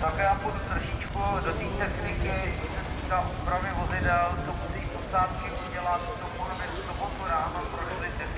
Také já půjdu trošičku do té techniky, ta úpravy vozidel, to musí posádky udělat, to budeme v sobotu ráno prošli technickou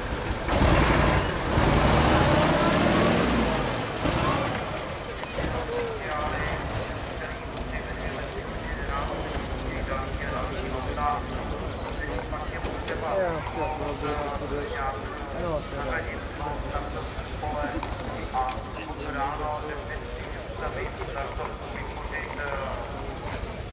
ráno,